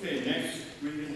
Okay, next reading